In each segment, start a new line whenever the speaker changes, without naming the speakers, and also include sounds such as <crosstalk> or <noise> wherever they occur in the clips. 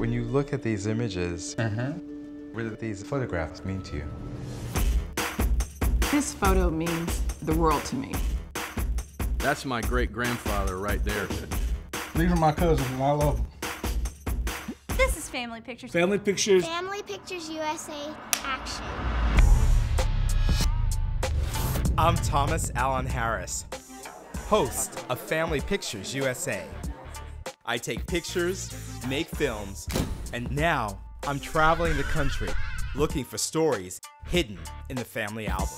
When you look at these images, mm-hmm. what do these photographs mean to you?
This photo means the world to me.
That's my great grandfather right there.
These are my cousins, and I love them.
This is Family Pictures.
Family pictures.
Family Pictures USA Action.
I'm Thomas Allen Harris, host of Family Pictures USA. I take pictures, make films, and now I'm traveling the country looking for stories hidden in the family album.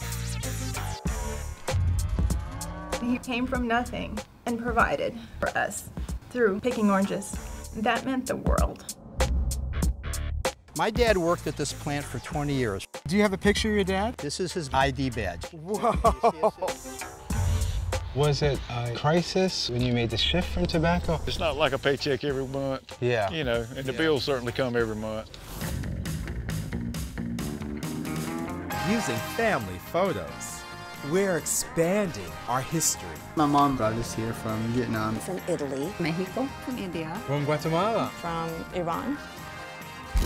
He came from nothing and provided for us through picking oranges. That meant the world.
My dad worked at this plant for 20 years.
Do you have a picture of your dad?
This is his ID badge. <laughs>
Was it a crisis when you made the shift from tobacco?
It's not like a paycheck every month.
Yeah.
You know, and the bills certainly come every month.
Using family photos, we're expanding our history.
My mom brought us here from Vietnam.
From Italy,
Mexico, from India,
From Guatemala.
from Iran.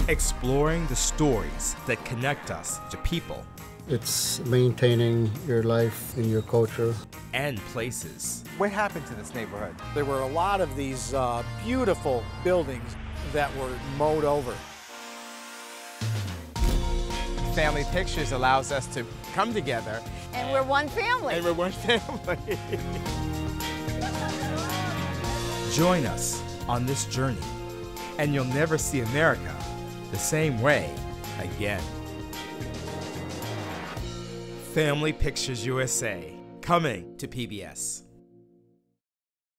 exploring the stories that connect us to people
It's maintaining your life and your culture.
And places.
What happened to this neighborhood? There were a lot of these uh, beautiful buildings that were mowed over. Family Pictures allows us to come together
And we're one family.
and we're one family. <laughs>
Join us on this journey, and you'll never see America the same way again. Family Pictures USA, coming to PBS.